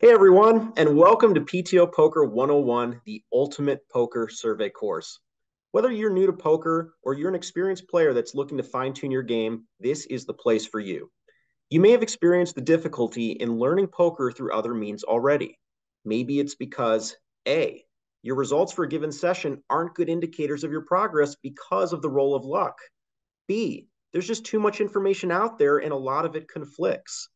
Hey everyone, and welcome to PTO Poker 101, the ultimate poker survey course. Whether you're new to poker or you're an experienced player that's looking to fine tune your game, this is the place for you. You may have experienced the difficulty in learning poker through other means already. Maybe it's because A, your results for a given session aren't good indicators of your progress because of the role of luck. B, there's just too much information out there and a lot of it conflicts.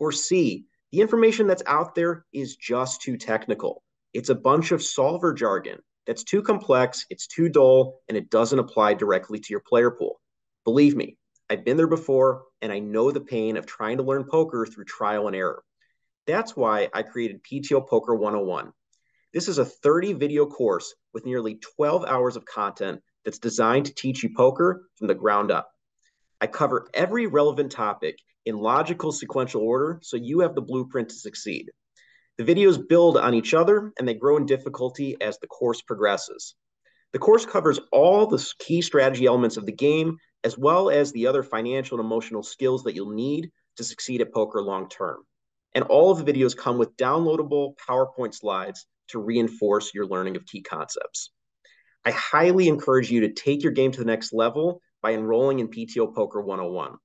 Or C, the information that's out there is just too technical. It's a bunch of solver jargon that's too complex, it's too dull, and it doesn't apply directly to your player pool. Believe me, I've been there before, and I know the pain of trying to learn poker through trial and error. That's why I created PTO Poker 101. This is a 30 video course with nearly 12 hours of content that's designed to teach you poker from the ground up. I cover every relevant topic in logical sequential order so you have the blueprint to succeed. The videos build on each other and they grow in difficulty as the course progresses. The course covers all the key strategy elements of the game, as well as the other financial and emotional skills that you'll need to succeed at poker long term. And all of the videos come with downloadable PowerPoint slides to reinforce your learning of key concepts. I highly encourage you to take your game to the next level by enrolling in PTO Poker 101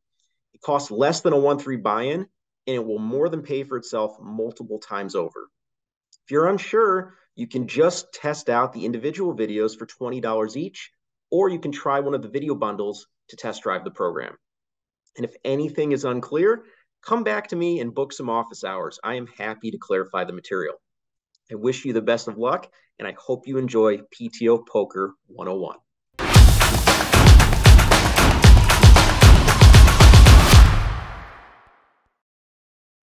It costs less than a 1-3 buy-in, and it will more than pay for itself multiple times over. If you're unsure, you can just test out the individual videos for $20 each, or you can try one of the video bundles to test drive the program. And if anything is unclear, come back to me and book some office hours. I am happy to clarify the material. I wish you the best of luck, and I hope you enjoy PTO Poker 101.